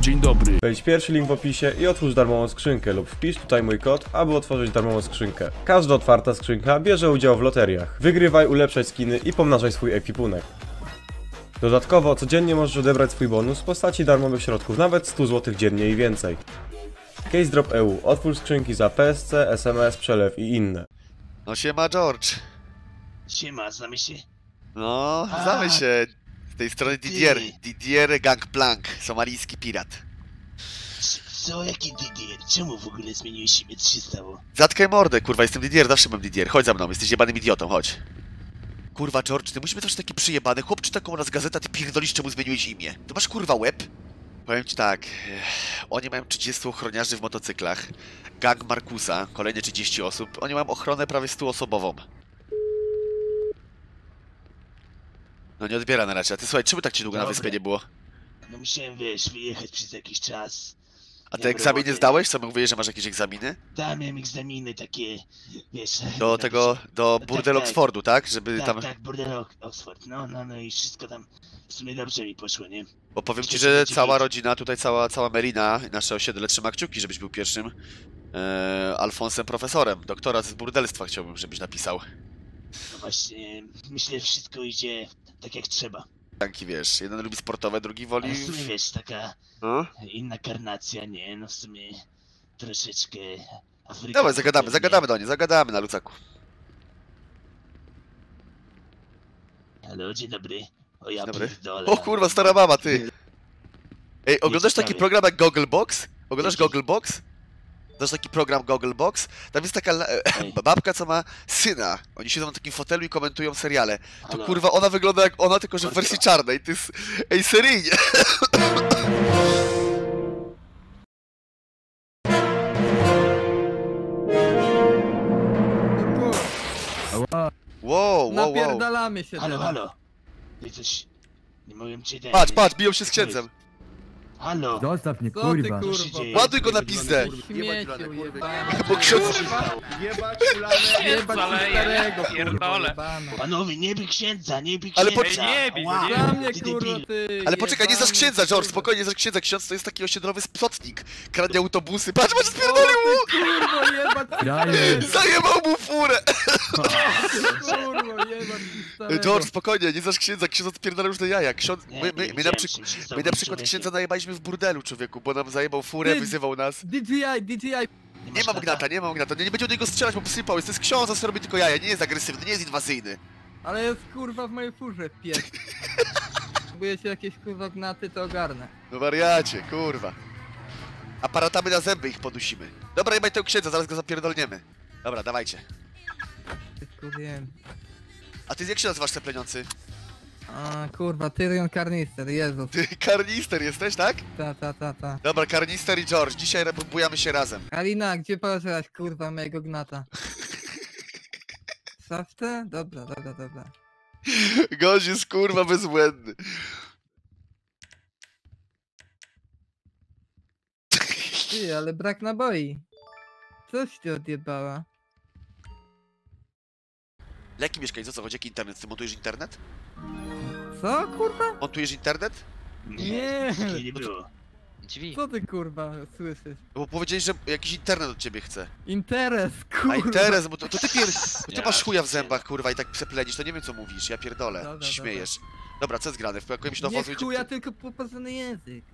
Dzień dobry. Wejdź pierwszy link w opisie i otwórz darmową skrzynkę lub wpisz tutaj mój kod, aby otworzyć darmową skrzynkę. Każda otwarta skrzynka bierze udział w loteriach. Wygrywaj, ulepszaj skiny i pomnażaj swój ekwipunek. Dodatkowo codziennie możesz odebrać swój bonus w postaci darmowych środków, nawet 100 zł dziennie i więcej. Case Drop EU. Otwórz skrzynki za PSC, SMS, przelew i inne. No siema George. Siema, znamy się? No, znamy się. Z tej strony Didier. Didier Gangplank, somalijski pirat. Co, jaki Didier? Czemu w ogóle zmieniłeś imię? Co się stało? Zatkaj mordę, kurwa, jestem Didier, zawsze byłem Didier. Chodź za mną, jesteś jebanym idiotą, chodź. Kurwa, George, ty musimy też taki przyjebany. Chłop czyta koło nas gazetę, a ty pierdolisz, czemu zmieniłeś imię. To masz kurwa łeb? Powiem ci tak, eh, oni mają 30 ochroniarzy w motocyklach. Gang Markusa, kolejne 30 osób. Oni mają ochronę prawie 100 osobową. No nie odbiera na razie. A ty słuchaj, czemu tak ci długo na Dobra. wyspie nie było? No musiałem, wiesz, wyjechać przez jakiś czas. A te Miałem egzaminy zdałeś? Co mówiłeś, że masz jakieś egzaminy? Tam miałem egzaminy takie, wiesz... Do tego, do tak, burdelu tak. Oxfordu, tak? Żeby Tak, tam... tak, burdel Ox- Oxford. No, no, no i wszystko tam w sumie dobrze mi poszło, nie? Bo powiem ci, że cała rodzina, tutaj cała, cała Merina, nasze osiedle trzyma kciuki, żebyś był pierwszym e, Alfonsem profesorem. Doktorat z burdelstwa chciałbym, żebyś napisał. No właśnie, myślę, wszystko idzie tak jak trzeba. Tanki, wiesz, jeden lubi sportowe, drugi Ale woli... w sumie, wiesz, taka No? inna karnacja, nie? No w sumie troszeczkę Afryka... Dawaj, zagadamy, zagadamy do niej, zagadamy na lucaku. Halo, dzień dobry. O ja dobry. pierdolę. O kurwa, stara mama, ty! Ej, oglądasz taki ciekawie. program jak Gogglebox? Oglądasz Jaki? Gogglebox? Znasz taki program Gogglebox? Tam jest taka babka, co ma syna. Oni siedzą na takim fotelu i komentują seriale. To Halo. kurwa, ona wygląda jak ona, tylko że w wersji czarnej. To jest... Ej, seryjnie! Wow, wow, wow. napierdalamy się Halo, teraz. halo. Nie mogłem cię dać. Patrz, patrz, biją się z księdzem. Halo. Zostaw mnie, Co kurwa. ty? Ładuj go na pizdę! Śmieciu, jebane. Bo ksiądz... Jebać Jebać starego, pierdolę. Panowie, nie bij księdza, nie bij Ale księdza. po- nie bij Ała, nie Dla mnie, ty kurwa, debil. ty. Ale poczekaj, nie znasz jebany, księdza, George, kurwa. spokojnie, nie znasz księdza. Ksiądz to jest taki osiedlowy splotnik. Kradnie autobusy. Patrz, patrz, O, spierdolił mu! ty, kurwa, jebać Frajer. Zajebał mu furę! kurwa, jebać starego. George, spokojnie, nie znasz księdza, ksiądz odpierdala już do jaja. Ksiądz... Nie, My, nie my, my, na, się my na przykład księdza najebaliśmy w burdelu, człowieku, bo nam zajebał furę, Ty- wyzywał nas. DJI, DJI. Nie mam gnata, nie mam gnata. Nie, nie będzie do niego strzelać, bo sypał. Jest to jest ksiądz, on sobie robi tylko jaja. Nie jest agresywny, nie jest inwazyjny. Ale jest kurwa w mojej furze pies. Próbuję się jakieś kurwa gnaty, to ogarnę. No wariacie, kurwa. Aparatami na zęby ich podusimy. Dobra, nie tego księdza, zaraz go zapierdolniemy. Dobra, dawajcie. Kurwiem. A ty jak się nazywasz cepleniący? A kurwa, Tyrion Carnister, Jezus. Ty karnister jesteś, tak? Ta, ta, ta, ta. Dobra, karnister i George, dzisiaj bujamy się razem. Alina, gdzie położyłaś kurwa mojego gnata? Szafce? Dobra, dobra, dobra. Gość jest kurwa bezbłędny. Ty, ale brak naboi. Coś ty odjebała. Leki mieszkaj, co co chodzi? Jaki internet? Ty montujesz internet? Co kurwa? Montujesz internet? Nie. Nie było. Drzwi. Co ty kurwa słyszysz? No Bo powiedzieli, że jakiś internet od ciebie chce. Interes, A kurwa. interes, bo to, to ty pier... To ty Ja masz chuja w zębach, kurwa, i tak przeplenisz, to nie wiem co mówisz, ja pierdolę. Dobra, się śmiejesz. Dobra, co jest grane? Wpłakujemy się do Nie wozu i chuja, tylko popasany język.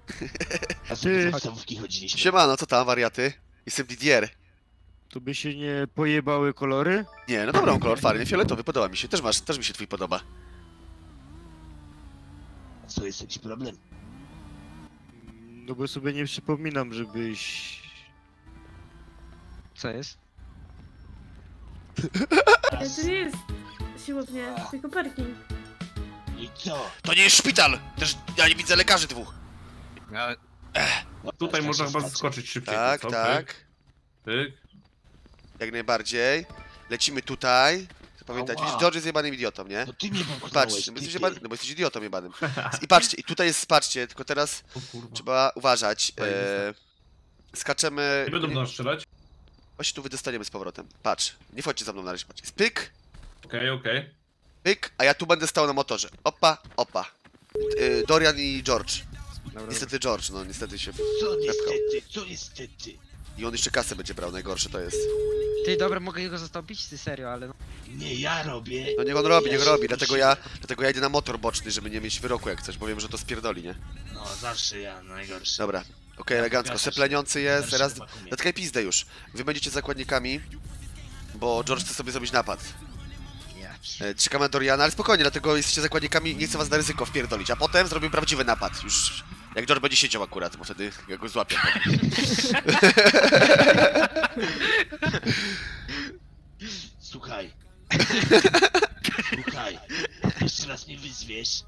A co do podstawówki chodziliśmy? Siemano, co tam, wariaty? Jestem Didier. To by się nie pojebały kolory? Nie, no dobra, on kolor fajny, fioletowy, podoba mi się. Też masz, też mi się twój podoba. Co, jest jakiś problem? No bo sobie nie przypominam, żebyś... Co jest? Ale to nie jest siłownia, tylko parking. I co? To nie jest szpital! Też ja nie widzę lekarzy dwóch. No, Tutaj tak można chyba zaskoczyć szybciej. Tak, co? tak. Pyk, pyk. Jak najbardziej. Lecimy tutaj. Pamiętajcie, Ała. George jest jebanym idiotą, nie? No ty mnie popchnąłeś, Patrzcie, bo jesteś, jebany, no bo jesteś idiotą jebanym. I patrzcie, i tutaj jest, patrzcie, tylko teraz trzeba uważać. E, skaczemy... Nie będą nas strzelać? Właśnie tu wydostaniemy z powrotem. Patrz, nie wchodźcie za mną na razie, patrz. Jest pyk, Okej, okej. pyk, a ja tu będę stał na motorze. Opa, opa. E, Dorian i George. Dobra, Niestety George, no niestety się... Co Wepchał. niestety, co niestety. I on jeszcze kasę będzie brał, najgorsze to jest. Ty, dobra, mogę go zastąpić? Ty serio, ale no. Nie, ja robię. No niech on robi, niech robi, dlatego ja, dlatego ja idę na motor boczny, żeby nie mieć wyroku jak coś, bo wiem, że to spierdoli, nie? No, zawsze ja, najgorszy. Dobra, okej, elegancko, sepleniący jest, Zawsze teraz... chłopak. Zatkaj pizdę już. Wy będziecie zakładnikami, bo George chce sobie zrobić napad. Ja E, Czekamy na Doriana, ale spokojnie, dlatego jesteście zakładnikami, nie chcę was na ryzyko wpierdolić, a potem zrobię prawdziwy napad, już... Jak George będzie siedział akurat, bo wtedy ja go złapię. Słuchaj. Słuchaj. Jeszcze raz nie wyzwiesz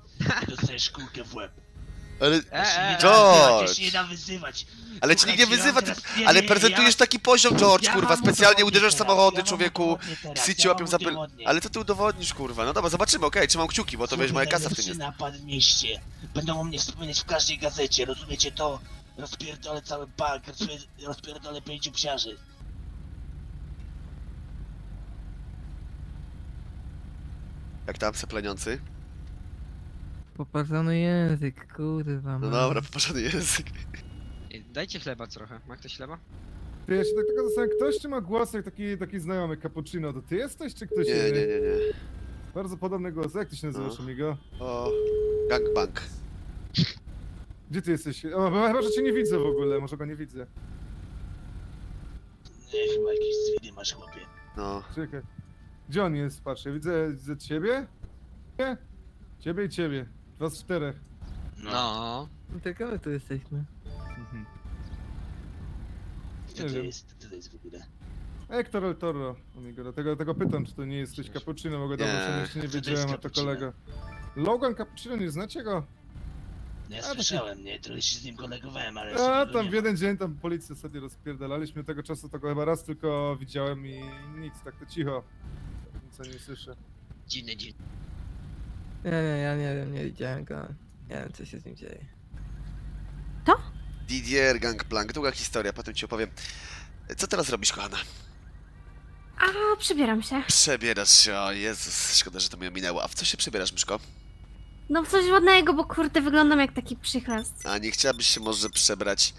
dostajesz kulkę w łeb. Ale... Nie George! da, się nie da wyzywać. Ale ci nikt nie wyzywa, ty, ale prezentujesz taki poziom, George, kurwa, specjalnie uderzasz samochody, człowieku, psy ci łapią za pyl... Ale co ty udowodnisz, kurwa? No dobra, zobaczymy, okej, trzymam kciuki, bo to wiesz, moja kasa w tym jest. napad w mieście. Będą o mnie wspominać w każdej gazecie, rozumiecie to? Rozpierdolę cały bank, rozpier- rozpierdolę pięciu psiarzy. Jak tam, sepleniący? Poparzony język, kurwa. No man. dobra, popatrzony język. Dajcie chleba trochę. Ma ktoś chleba? Ty, ja się tak tylko zastanawiam, ktoś czy ma głos jak taki, taki znajomy cappuccino, to ty jesteś, czy ktoś Nie, inny? nie, nie, nie. Bardzo podobny głos, jak ty się nazywasz, No. amigo? O, gangbang. Gdzie ty jesteś? O, bo chyba, że cię nie widzę w ogóle, może go nie widzę. Nie, chyba jakieś zwidy masz, chłopie. No, Czekaj. Gdzie on jest? Patrzę, widzę, widzę ciebie? Nie? Ciebie i ciebie. Was czterech. No. Tylko my tu jesteśmy. Mhm. Kto Nie to wiem. jest? Kto to jest w ogóle? Hector El Toro, amigo, dlatego, dlatego pytam, czy to nie jesteś cappuccino, bo go dawno Nie. sobie jeszcze nie to jest wiedziałem, a to cappuccino? kolega. Logan Cappuccino, nie znacie go? No ja A, to ty- słyszałem, nie? Trochę się z nim kolegowałem, ale... A, go tam nie w ma. jeden dzień tam policję sobie rozpierdalaliśmy, tego czasu to go chyba raz tylko widziałem i nic, tak to cicho. Nic o nie słyszę. Dziwny, dziwny. Nie, nie, ja nie wiem, nie widziałem go. Nie wiem, co się z nim dzieje. Didier, gangplank, długa historia, potem ci opowiem. Co teraz robisz, kochana? A, przebieram się. Przebierasz się, o Jezus, szkoda, że to mnie minęło. A w co się przebierasz, Myszko? No w coś ładnego, bo kurde wyglądam jak taki przychlast. A nie chciałabyś się może przebrać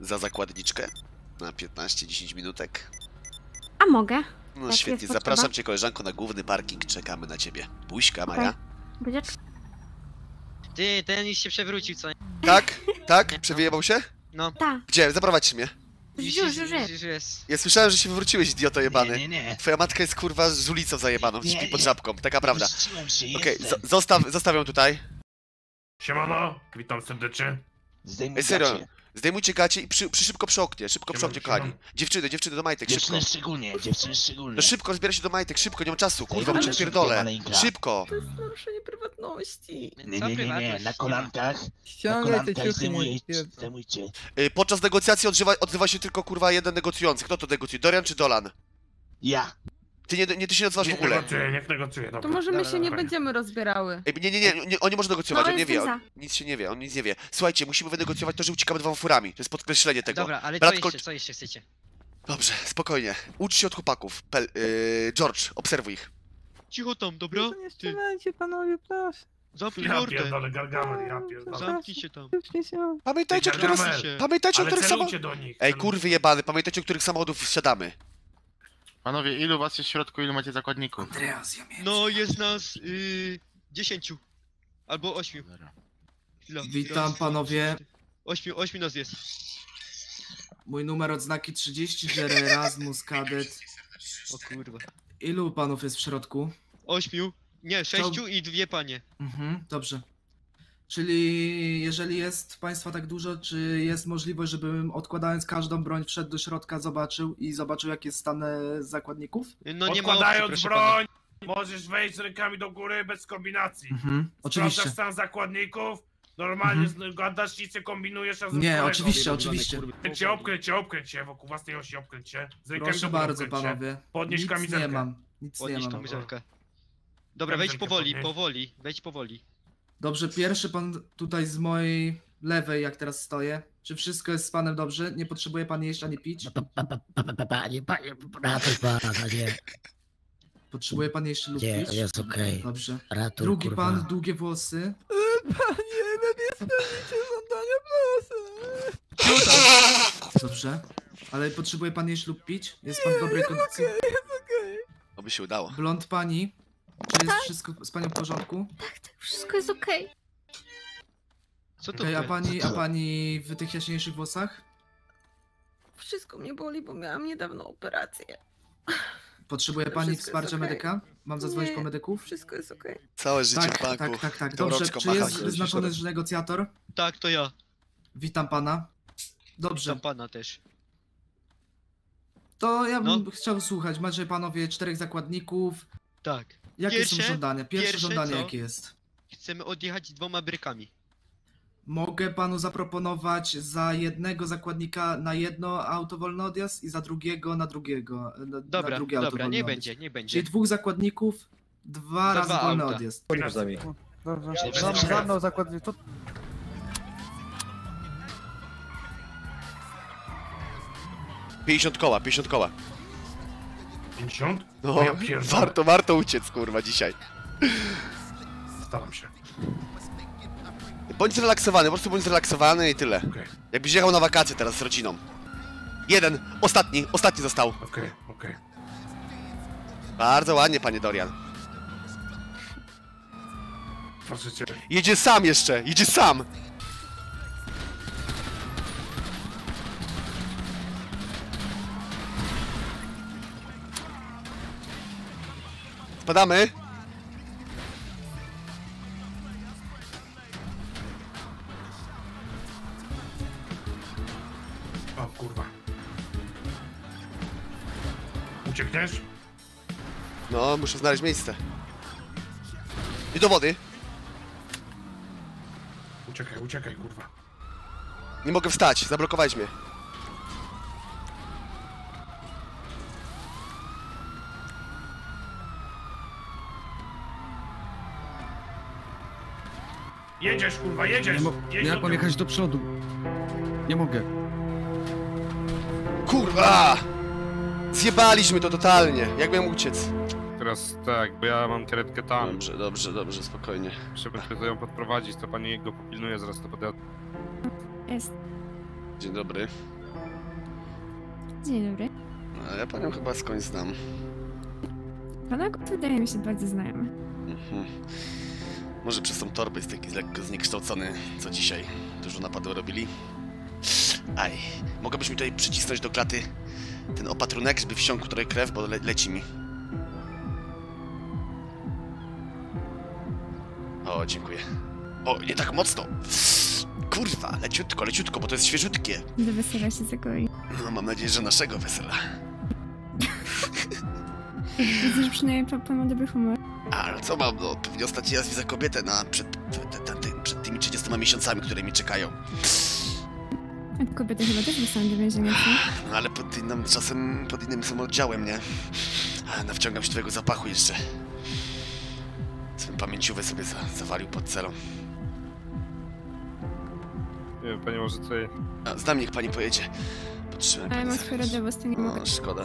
za zakładniczkę? Na 15-10 minutek? A mogę? No Jak świetnie, jest zapraszam cię koleżanko na główny parking, czekamy na ciebie. Buźka, Maja. Będzie... Ty, ten już się przewrócił, co nie? Tak? Tak? Przewijebał się? No. Ta, Gdzie? Zaprowadź mnie. już, już, już. już jest. Ja słyszałem, że się wywróciłeś, idioto jebany. Nie, nie, nie. Twoja matka jest kurwa z ulicą zajebaną, Nie, śpi pod żabką, taka prawda. Okej, zo- zostaw, zostaw ją tutaj. Siemano, witam serdecznie. Zdejmuj Ej, serio, gacie. Zdejmujcie gacie i przy, przy szybko przy oknie, szybko przy Siema, oknie, siema. kochani. Dziewczyny, dziewczyny do majtek, szybko. Dziewczyny szczególnie, dziewczyny szczególnie. No szybko, zbiera się do majtek, szybko, nie mam czasu, kurwa, Ale bo cię szybko, pierdolę. maleńka. Szybko. To jest naruszenie prywatności. Nie, nie, nie, nie, na kolankach, na Ściągaj te kolankach ciuchy, nie zdejmujcie, stwierdzam. zdejmujcie. Y, Podczas negocjacji odzywa, odzywa się tylko kurwa jeden negocjujący. Kto to negocjuje? Dorian czy Dolan? Ja. Ty nie, nie ty się nazywasz w Niech ogóle. negocjuje, niech negocjuje, dobra. To może my Dobra, się nie dobra. będziemy rozbierały. Ej, nie, nie, nie, nie, on nie może negocjować, No, on nie wie, on nic się nie wie, on nic nie wie. Słuchajcie, musimy wynegocjować to, że uciekamy dwoma furami. To jest podkreślenie tego. Dobra, ale co Kol- jeszcze, co jeszcze chcecie? Dobrze, spokojnie. Ucz się od chłopaków. Pel, yy, George, obserwuj ich. Cicho tam, dobra? No to nie strzelajcie, panowie, proszę. Zamknij Ja pierdolę, Gargamel, ja pierdolę. Zamknij się tam. Już nie się. Pamiętajcie, o Ty, których, Gargamel, pamiętajcie, o Ale których celujcie samochodów... do nich. Ej, celujcie. kurwy jebany, pamiętajcie, o których samochodów wsiadamy. Panowie, ilu was jest w środku, ilu macie zakładników? No, jest nas yy, dziesięciu. Albo ośmiu. Chwila. Witam, panowie. cztery. Ośmiu, ośmiu nas jest. Mój numer odznaki 34 Erasmus Kadet. O kurwa. Ilu panów jest w środku? Ośmiu. Nie, sześciu i dwie panie. Mhm, dobrze. Czyli jeżeli jest państwa tak dużo, czy jest możliwość, żebym odkładając każdą broń wszedł do środka, zobaczył i zobaczył jak jest stan e, zakładników? No nie ma opcji, Odkładając proszę pana. broń, możesz wejść z rękami do góry bez kombinacji. Mhm, oczywiście. Sprawdzasz stan zakładników, normalnie z gadasz, nic nie kombinujesz, a z Nie, kolego. oczywiście, oczywiście. Obkręć się, obkręć się, obkręć się, wokół własnej osi obkręć się. Z Proszę bardzo, panowie. Podnieś Nic kamizelkę. nie mam. Nic nie Podnieś mam. kamizelkę. Dobra, wejdź powoli, powoli, wejdź powoli. Dobrze, pierwszy pan tutaj z mojej lewej, jak teraz stoję. Czy wszystko jest z panem dobrze? Nie potrzebuje pan jeść ani pić? Panie, panie, ratuj pana, nie, Potrzebuje pan jeść lub nie, pić? jest okej. Dobrze. Ratuj, Drugi kurwa. pan, długie włosy. Panie, Nawet nie spełnicie żądania, proszę. Dobrze. Ale potrzebuje pan jej ślub pić? Jest pan w dobrej kondycji? Okej, jest okej. Oby się udało. Blond pani? Czy jest wszystko z panią w porządku? Tak, tak, wszystko jest okej. Co to Okej, a pani, a pani w tych jaśniejszych włosach? Wszystko mnie boli, bo miałam niedawno operację. Potrzebuje pani jest wsparcia okej. medyka? Mam zadzwonić Nie. po medyków? Wszystko jest okej. Całe życie Tak, w banku. tak, tak, tak. Tą Dobrze, rączką czy jest wyznaczony negocjator? Tak, to ja. Witam pana. Dobrze, Tam pana też. to ja bym No. chciał słuchać. Macie panowie czterech zakładników. Tak. Jakie są Pierwsze- żądania? Pierwsze, pierwsze żądanie co? jakie jest? Chcemy odjechać dwoma brykami. Mogę panu zaproponować za jednego zakładnika na jedno auto wolny odjazd i za drugiego na drugiego. Na, na Dobra, drugie auto dobra, wolny nie odjazd. będzie, nie będzie. Czyli dwóch zakładników, dwa Za razy dwa wolny auta. odjazd. Chodź z nami. Dobrze. Ja Za- Za mną zakładnie. To 50 koła, 50 koła. 50? No, ja pierdolę. warto, warto uciec, kurwa, dzisiaj. Staram się. Bądź zrelaksowany, po prostu bądź zrelaksowany i tyle. Okej, Jakbyś jechał na wakacje teraz z rodziną. Jeden, ostatni, ostatni został. okej, okej. Bardzo ładnie, panie Dorian. Cię. Jedzie sam jeszcze, jedzie sam. Spadamy. O kurwa. Uciekniesz? No, muszę znaleźć miejsce. I do wody. Uciekaj, uciekaj, kurwa. Nie mogę wstać, zablokowałeś mnie. Jedziesz, kurwa, jedziesz! Nie mo- Jedź jak do mam tyłu. jechać do przodu? Nie mogę. Kurwa! Zjebaliśmy to totalnie. Jak miałem uciec? teraz tak, bo ja mam karetkę tam. Dobrze, dobrze, dobrze, spokojnie. Trzeba tylko ją podprowadzić, to pani go popilnuje, zaraz to podjadę. Jest. Dzień dobry. Dzień dobry. A ja panią chyba skądś znam. Pana głos wydaje mi się bardzo znajomy. Mhm. Może przez tą torbę jest taki lekko zniekształcony, co dzisiaj dużo napadu robili. Aj, mogłabyś mi tutaj przycisnąć do klaty ten opatrunek, żeby wsiąkł trochę krew, bo le leci mi. O, dziękuję. O, nie tak mocno. Kurwa, leciutko, leciutko, bo to jest świeżutkie. Do wesela się zagoi. No, mam nadzieję, że naszego wesela. Widzę, że przynajmniej pan ma dobry humor. Ale co mam, no, pewnie ostatni raz widzę kobietę na, przed, te- te- te- przed tymi 30 miesiącami, które mi czekają. A kobiety chyba też dostaną do więzienia, co? No ale pod innym, czasem pod innym samodziałem, nie? A, nawciągam się twojego zapachu jeszcze. Swym pamięciówę sobie za, zawalił pod celą. Nie wiem, pani może tutaj... A, znam, niech pani pojedzie. Potrzymaj Ale pani mam za chwilę. to nie mogę. No, szkoda.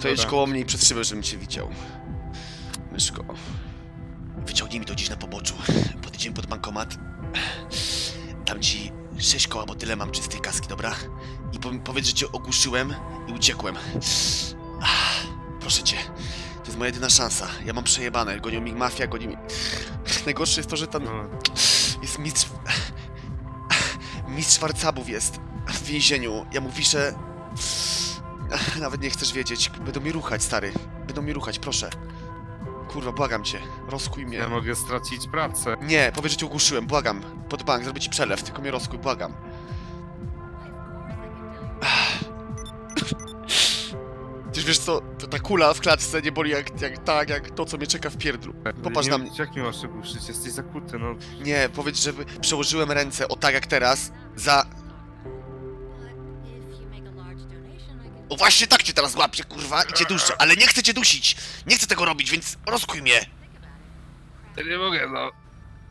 To jedź koło mnie i szybę, żebym cię widział. Myszko. Wyciągnij mi to gdzieś na poboczu. Podjedziemy pod bankomat. Dam ci sześć koła, bo tyle mam czystej kaski, dobra? I po powiedz, że cię ogłuszyłem i uciekłem. Ach, proszę cię. To jest moja jedyna szansa. Ja mam przejebane. Gonią mi mafia, goni mi... Najgorsze jest to, że tam jest mistrz... Mistrz Warcabów jest w więzieniu. Ja mu wiszę... Nawet nie chcesz wiedzieć. Będą mi ruchać, stary. Będą mi ruchać, proszę. Kurwa, błagam cię. Rozkuj mnie. ja mogę stracić pracę. Nie, powiedz, że cię ogłuszyłem, błagam. Pod bank, zrobię ci przelew, tylko mnie rozkuj, błagam. Przecież wiesz co, to ta kula w klatce nie boli jak, jak tak, jak to, co mnie czeka w pierdlu. Popatrz nie, na mnie. Jak mi masz ogłuszyć? Jesteś zakuty, no. Nie, powiedz, że przełożyłem ręce, o tak jak teraz, za... O właśnie tak cię teraz łapię, kurwa, i cię duszę, ale nie chcę cię dusić! Nie chcę tego robić, więc rozkuj mnie! Ja nie mogę, no.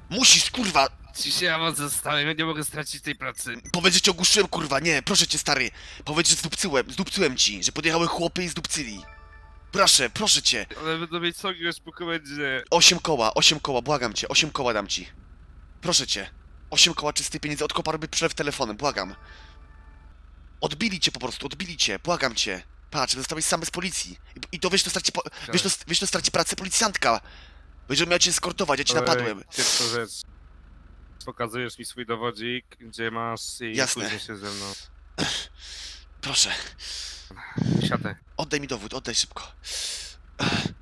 Musisz, kurwa! Ci się ja was zostałem, ja nie mogę stracić tej pracy. Powiedz, że cię ogłuszyłem, kurwa, nie, proszę cię, stary. Powiedz, że zdupcyłem, zdupcyłem ci, że podjechały chłopy i zdupcyli. Proszę, proszę cię. Ale będę mieć sogierz po komendzie. Osiem koła, osiem koła, błagam cię, osiem koła dam ci. Proszę cię. 8 koła czystych pieniędzy, od kopa robię przelew telefonem, błagam. Odbili cię po prostu, odbili cię, błagam cię. Patrz, zostałeś sam bez policji. I, i to wiesz, to straci, po, wiesz, to, wiesz, to straci pracę policjantka. Wiesz, że miał cię eskortować, ja ci napadłem. Tylko rzecz. Pokazujesz mi swój dowodzik, gdzie masz i Jasne. później się ze mną. Proszę, Siadę. oddaj mi dowód, oddaj szybko.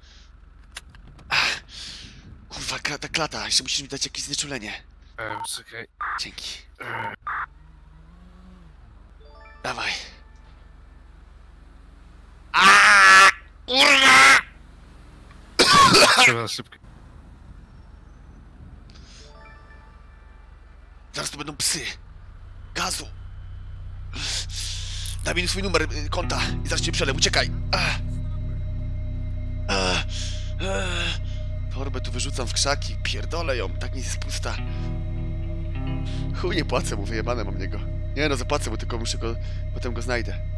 Kurwa, kla- ta klata, jeszcze musisz mi dać jakieś znieczulenie. E, czekaj. Dzięki. Dawaj. Aaaa! Kurwa! Trzeba szybko. Zaraz to będą psy. Gazu. Daj mi swój numer y, konta i zacznie przelew. Uciekaj. Ach. Ach. Ach. Torbę tu wyrzucam w krzaki. Pierdolę ją. Tak nic jest pusta. Chuj, nie płacę mu. Wyjebane mam niego. Nie no, zapłacę mu, tylko muszę go... Potem go znajdę.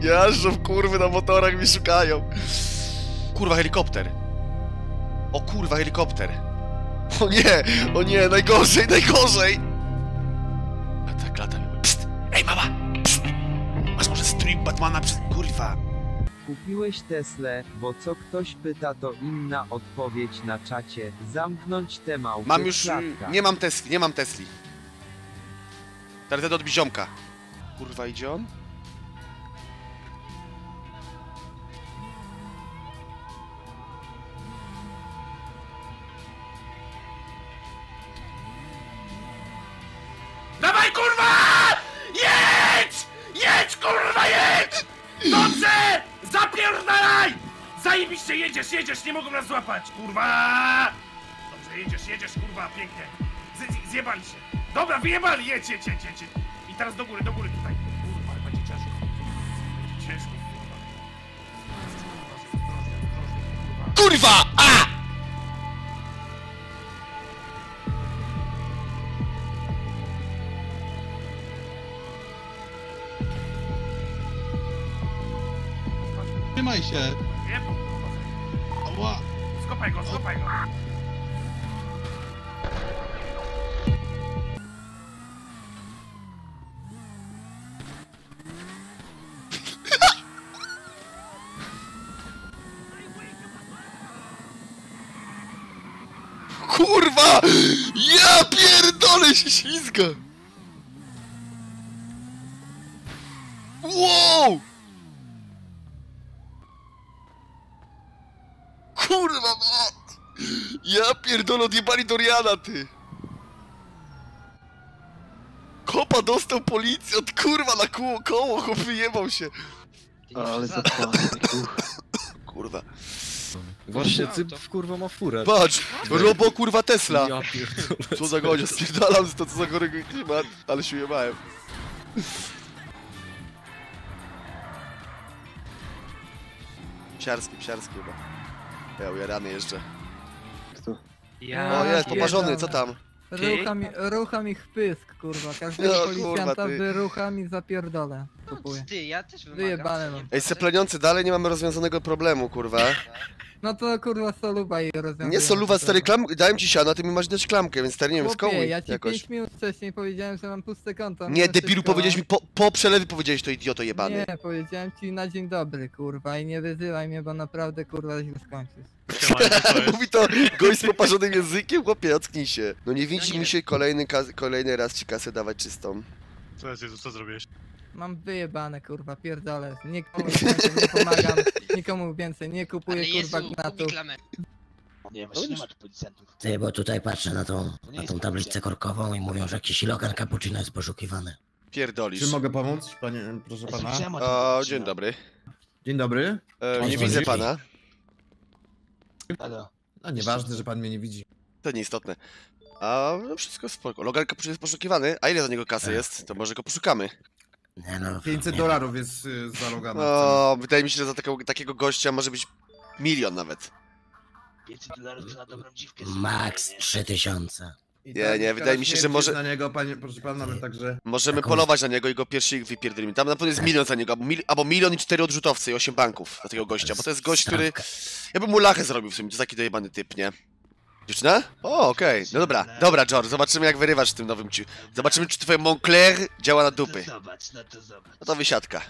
Jeżdżą kurwy na motorach mi szukają. Kurwa, helikopter. O kurwa, helikopter. O nie, o nie, najgorzej, najgorzej. A ta klata. Psst, ej mama, psst. Masz może strój Batmana przez... Kurwa. Kupiłeś Teslę, bo co ktoś pyta to inna odpowiedź na czacie. Zamknąć tę małpę Mam już... klatka. Nie mam Tesli, nie mam Tesli. Teraz ten odbi ziomka. Kurwa, idzie on? Mogą nas złapać, kurwa! Dobrze, jedziesz, jedziesz, kurwa, pięknie. Z, zjebali się. Dobra, wyjebali, jedź, jedź, jedź, jedź. I teraz do góry, do góry tutaj. Kurwa, będzie ciężko. Będzie ciężko, kurwa. Ostrożnie, ostrożnie, kurwa. Kurwa! A! Trzymaj się! Ała! Skopaj go, skopaj go. Kurwa! Ja pierdolę się ślizga! Wow! Kurwa mać! Ja pierdolę odjebali Doriana, ty! Kopa dostał policjant, kurwa, na koło, koło, chłop wyjebał się. Ale Kurwa. Właśnie, ty kurwa ma furę. Patrz, robo kurwa Tesla. Ja pierdolę. Co za godzia, spierdalam to co za gory klimat, ale się ujebałem. Psiarski, psiarski chyba. Ja ujarany jeszcze. Ja O jest, poparzony, co tam? Rucha mi, rucha mi w pysk, kurwa. Każdego No, policjanta kurwa, ty. wyrucha mi zapierdolę. Kupuję. Ty, ja też wymagam. Wyjebane mam. Ej, sepleniący, dalej nie mamy rozwiązanego problemu, kurwa. No to kurwa soluba i rozwiązujemy. Nie soluwa, stary, klam... dałem ci siano, a ty mi masz dać klamkę, więc stary, nie wiem, Chłopie, skołuj ja ci jakoś. 5 minut wcześniej powiedziałem, że mam puste konto. Nie, debilu, powiedziałeś mi, po, po przelewie powiedziałeś to, idioto jebany. Nie, powiedziałem ci na dzień dobry, kurwa, i nie wyzywaj mnie, bo naprawdę kurwa źle skończysz. Mówi to gość z poparzonym językiem, chłopie, ocknij się. No nie widzi nie mi się kolejny, kas- kolejny raz ci kasę dawać czystą. Co jest, Jezus, co zrobiłeś? Mam wyjebane, kurwa, pierdolę. Nikomu więcej nie pomagam, nikomu więcej nie kupuję, kurwa, gnatów. Nie wiem, właśnie nie ma tu policjantów. Ty, bo tutaj patrzę na tą, na tą tablicę korkową i mówią, że jakiś Logan Cappuccino jest poszukiwany. Pierdolisz. mogę pomóc, panie, proszę słyszałem o tym O, dzień dobry. Dzień dobry. E, nie widzę pana. Halo. A nieważne, że pan mnie nie widzi. To nieistotne. A no wszystko spoko. Cappuccino jest poszukiwany. A ile za niego kasy Tak. jest? To może go poszukamy. Nie no, 500 nie, dolarów jest y, za Logana. O, wydaje mi się, że za takiego, takiego gościa może być milion nawet. 500 dolarów to na dobrą dziwkę. Max nie? 3000. I Nie, tam nie, wydaje mi się, że może- jest na niego, panie, proszę pana, nawet także... Możemy Jakąś- polować na niego i go pierwszy wypierdolimy. Tam na pewno jest milion za niego, albo, mil, albo milion i cztery odrzutowce i osiem banków za tego gościa, bo to jest gość, który... Ja bym mu lachę zrobił w sumie, to taki dojebany typ, nie? Dziewczyna? O, okej, no dobra, dobra, George, zobaczymy jak wyrywasz w tym nowym ci... Zobaczymy, czy twoje Moncler działa na dupy. No to zobacz, no to zobacz. No to wysiadka.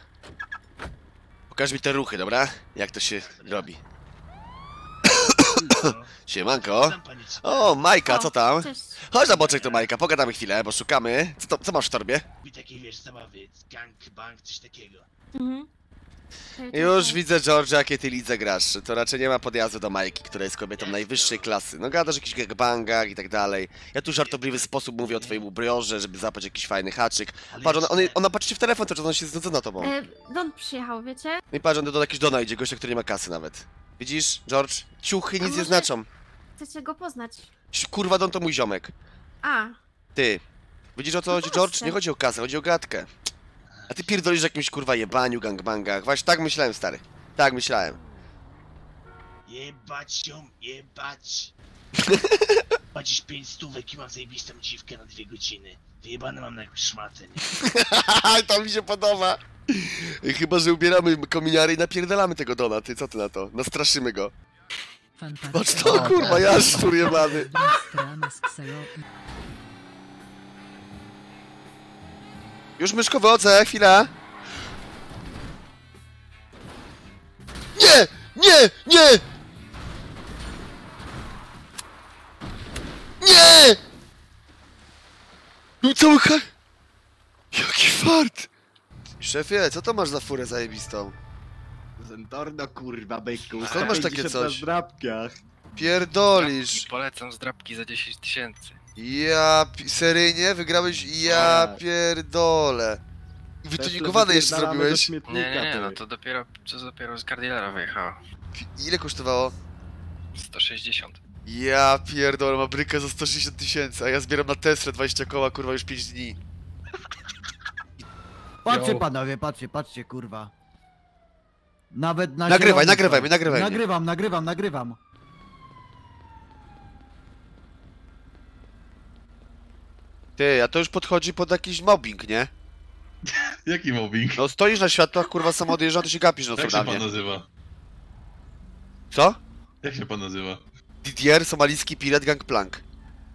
Pokaż mi te ruchy, dobra? Jak to się robi. Siemanko. Pani czyta. O, Majka, co tam? Cześć. Chodź na boczek do Majka, pogadamy chwilę, bo szukamy. Co, to, co masz w torbie? Takie, wiesz, zabawy, gang, bank, coś takiego. Mhm. Już widzę, George, jakie ty lidze grasz. To raczej nie ma podjazdu do Majki, która jest kobietą najwyższej klasy. No gadasz o jakichś gangbangach i tak dalej. Ja tu żartobliwy sposób mówię o twoim ubriorze, żeby zapać jakiś fajny haczyk. Patrz, ona, ona, ona patrzy w telefon, to że ona się znudzona tobą. E, Don przyjechał, wiecie? No i patrz, on do jakiś dona idzie, gościa, który nie ma kasy nawet. Widzisz, George? Ciuchy A nic nie może- znaczą. Chcecie go poznać. Kurwa, Don to mój ziomek. A, Ty. Widzisz o co No chodzi, właśnie. George? Nie chodzi o kasę, chodzi o gadkę. A ty pierdolisz o jakimś kurwa jebaniu, gangbangach. Właśnie tak myślałem, stary. Tak myślałem. Jebać ją, jebać. Płacisz pięć stówek i mam zajebistą dziwkę na dwie godziny. Wyjebane mam na jakąś szmatę, nie? to mi się podoba. Chyba, że ubieramy kominiary i napierdalamy tego Dona, ty co ty na to? Nastraszymy go. Patrz to, kurwa, jaszczur jebany. Już myszko wychodzę, chwila. Nie! Nie! Nie! Nie! Był cały ha... Jaki fart! Szefie, co to masz za furę zajebistą? Zentorno kurwa byku. Skąd masz takie 150 coś? na zdrabkach. Pierdolisz! Polecam zdrabki za 10 tysięcy. Ja... pi- Seryjnie? Wygrałeś? Ja Tak. pierdolę. I wytunikowane jeszcze zrobiłeś? Nie, nie, nie, no to dopiero, co dopiero z Cardillera wyjechało. Ile kosztowało? 160. Ja pierdolę, ma brykę za 160 tysięcy, a ja zbieram na Teslę 20 koła, kurwa, już 5 dni. Patrzcie panowie, patrzcie, patrzcie kurwa. Nawet na Nagrywaj, nagrywaj, są. nagrywaj mnie. Nagrywam, nagrywam, nagrywam. Ty, a to już podchodzi pod jakiś mobbing, nie? Jaki mobbing? No stoisz na światłach, kurwa, sam odjeżdża, to się gapisz no Jak się pan mnie. nazywa? Co? Jak się pan nazywa? Didier, somalijski pirat Gangplank.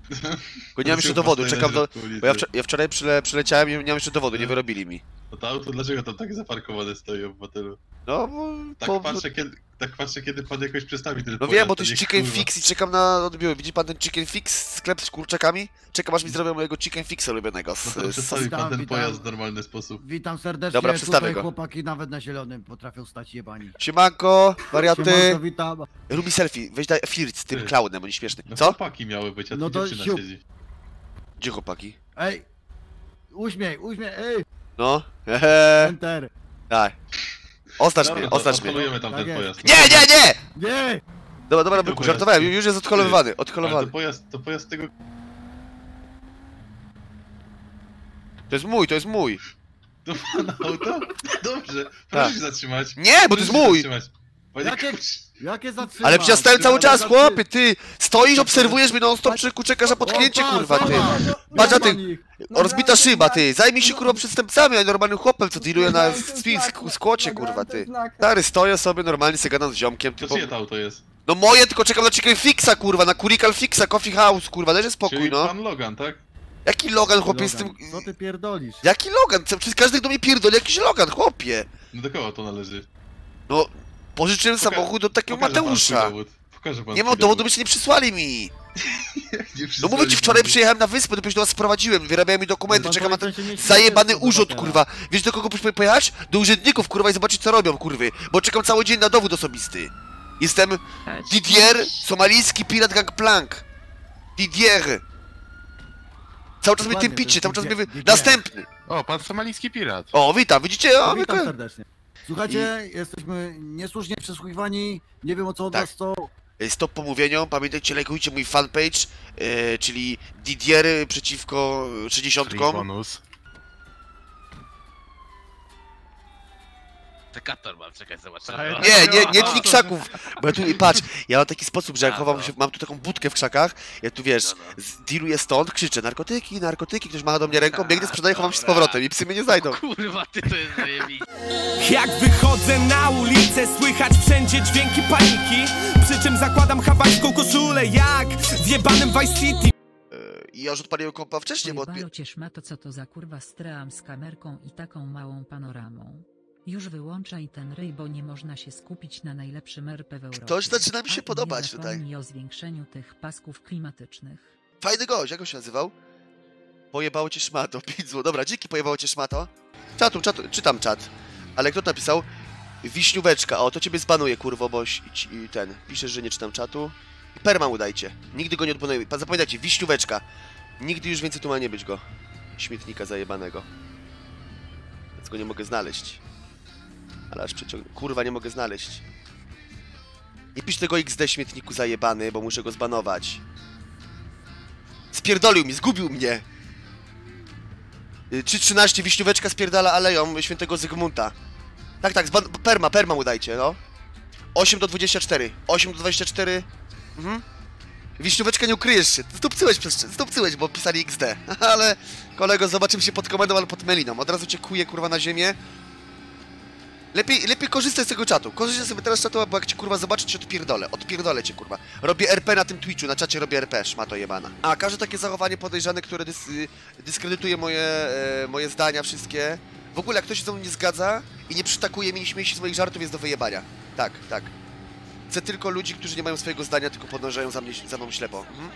Bo nie mam jeszcze dowodu, czekam do... Bo ja, wczor- ja wczoraj przyle, przyleciałem i nie mam jeszcze dowodu, nie wyrobili mi. No to auto dlaczego tam tak zaparkowane stoi, obywatelu? No, bo... Tak bo- patrzę, kiedy, tak patrzę, kiedy pan jakoś przestawi ten No pojazd, wiem, bo to jest chicken kurwa. fix i czekam na odbiór. Widzi pan ten chicken fix, sklep z kurczakami? Czekam aż mi zrobią mojego chicken fixa ulubionego. Z, No przedstawi pan ten witam. pojazd w normalny sposób. Witam serdecznie, Dobra, przedstawię tutaj go. chłopaki nawet na zielonym potrafią stać jebani. Siemanko, wariaty. Siemanko, witam. Rób mi selfie, weź daj flirt z tym Ty. klaunem, bo nie śmieszny. No Co? chłopaki miały być, a tu No to dziewczyna siup. siedzi. Gdzie chłopaki? Ej! Uśmiech, uśmiech, ej! No, hehe, Enter! daj. Oznacz mnie, oznacz mnie. odholujemy tam Tak ten jest. pojazd. Nie, nie, nie! Nie! Dobra, dobra, byku, żartowałem, już jest odholowany, Ale odholowany. to pojazd, to pojazd tego... To jest mój, to jest mój. To pana auto? Dobrze, Tak. proszę się zatrzymać. Nie, bo to jest Proszę się mój! zatrzymać. Panie Jakie- kurczę. Jakie zatrzymać? Ale przecież ja stałem cały czas, chłopie, ty! Stoisz, obserwujesz mnie non stop, krzyku, czekasz na potknięcie, kurwa, ty! Patrz na ty, rozbita szyba, ty! Zajmij się, kurwa, przestępcami, a nie normalnym chłopem, co dealuje na skłocie, kurwa, ty! Stary, stoję sobie, normalnie sobie gadam z ziomkiem, To typu... czyje to jest? No moje, tylko czekam na chicken fixa, kurwa, na kurical fixa, coffee house, kurwa, dajże spokój, Czyli no. pan Logan, tak? Jaki Logan, chłopie, z tym... Co ty pierdolisz? Jaki Logan? Przez każdy do mnie pierdoli jakiś Logan, chłopie! No do kogo to należy? No, pożyczyłem Poka- samochód od takiego Pokaże pan Mateusza. dowód. Nie mam swój dowodu, dowód. bo nie przysłali mi. Nie No mówię ci, wczoraj przyjechałem na wyspę, dopiero się do was sprowadziłem, wyrabiałem mi dokumenty, Pan czekam na ten powinien się mieć zajebany urząd, kurwa. Wiesz do kogo poś- pojechać? Do urzędników, kurwa, i zobaczyć co robią, kurwy. Bo czekam cały dzień na dowód osobisty. Jestem Didier, somalijski pirat gangplank. Didier. Cały czas mnie tym to picie, jest cały czas mnie wy... Didier. Następny. O, pan somalijski pirat. O, witam, widzicie? O, Witam serdecznie. Słuchajcie, jesteśmy niesłusznie przesłuchiwani, nie wiem o co od Tak. nas to... Stop pomówieniom, pamiętajcie, lajkujcie mój fanpage, e, czyli Didier przeciwko 60. bonus. Sekator mam, czekaj, zobacz. Nie, nie, nie tnij krzaków! Bo ja tu, patrz, ja mam taki sposób, że jak chowam się, mam tu taką budkę w krzakach, ja tu wiesz, z- dealuję stąd, krzyczę narkotyki, narkotyki, ktoś macha do mnie ręką, biegnę, sprzedaję, chowam się z powrotem i psy mnie nie znajdą. Kurwa, ty to jest. Jak wychodzę na ulicę, słychać wszędzie dźwięki paniki Przy czym zakładam hawajską koszulę jak w jebanym Vice City I ja już odpaliłem kompa wcześniej, bo... Balo cię szmato co to za kurwa stream z kamerką i taką małą panoramą. Już wyłączaj ten ryj, bo nie można się skupić na najlepszym RP w Europie. Ktoś zaczyna mi się A i podobać nie tutaj. o zwiększeniu tych pasków klimatycznych. Fajny gość, jak on się nazywał? Pojebało cię szmato, pizzu. Dobra, dziki pojebało cię szmato. Czatu, czatu, czytam czat. Ale kto to napisał? Wiśnióweczka, o, to ciebie zbanuje, kurwo, bo ci- ci- ten, piszesz, że nie czytam czatu. Perma udajcie. Nigdy go nie odbanuję. Pa- Zapamiętajcie, wiśnióweczka. Nigdy już więcej tu ma nie być go. Śmietnika zajebanego. Więc go nie mogę znaleźć. Ale aż przeciągnę. Kurwa, nie mogę znaleźć. Nie pisz tego XD śmietniku zajebany, bo muszę go zbanować. Spierdolił mi, zgubił mnie! Y, 3.13 Wiśnióweczka spierdala aleją świętego Zygmunta. Tak, tak, perma, perma mu dajcie, no. 8 do 24. 8 do 24. Mhm. Wiśnióweczka nie ukryjesz się. Zdupcyłeś przez zdupcyłeś, bo pisali XD. Ale kolego, zobaczymy się pod komendą albo pod meliną. Od razu cię kuje kurwa na ziemię. Lepiej, lepiej korzystaj z tego czatu. Korzystaj sobie teraz z czatu, bo jak cię kurwa zobaczyć, cię odpierdolę. Odpierdolę cię kurwa. Robię RP na tym Twitchu, na czacie robię RP, szmato jebana. A każde takie zachowanie podejrzane, które dys, dyskredytuje moje, e, moje zdania wszystkie. W ogóle jak ktoś się ze mną nie zgadza i nie przytakuje mi, nie śmieje się z moich żartów, jest do wyjebania. Tak, tak. Chcę tylko ludzi, którzy nie mają swojego zdania, tylko podążają za, mnie, za mną ślepo. Mhm.